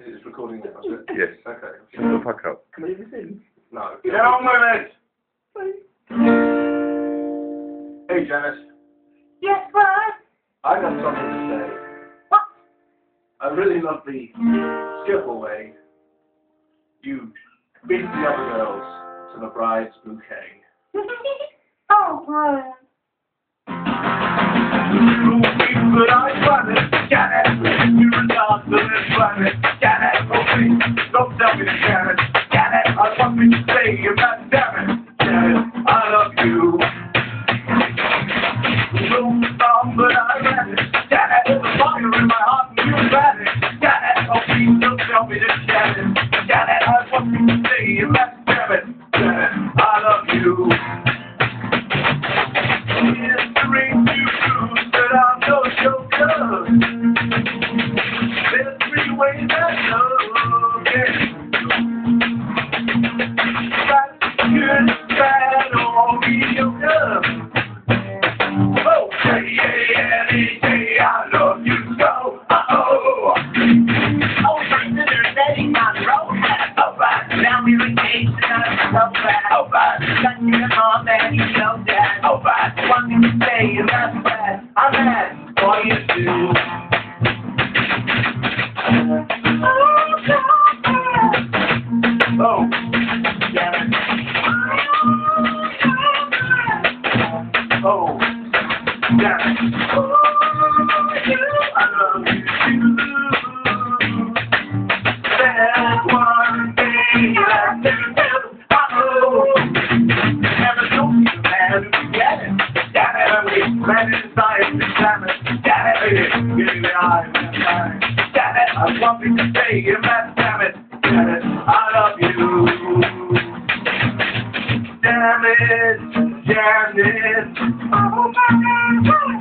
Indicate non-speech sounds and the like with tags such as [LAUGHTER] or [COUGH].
It's recording now, is it? Yes. Okay. Shut the fuck up. Can I leave this in? No. Get on with it! Hey, Janet. Yes, what? I got something to say. What? I really love the skillful way you beat the other girls to the bride's bouquet. [LAUGHS] oh, Brian. Don't Janet. I say about Janet, Janet. I love you. No song, but I it, a fire in my heart, and you it, don't to Janet, Janet. I want me to say about Janet, Janet. I love you. That I'm no. There's three ways that love can man. Damn it, Oh, damn it. Oh, say it, I'm going to in that, damn it, I love you. Damn it, damn it. Oh damn it,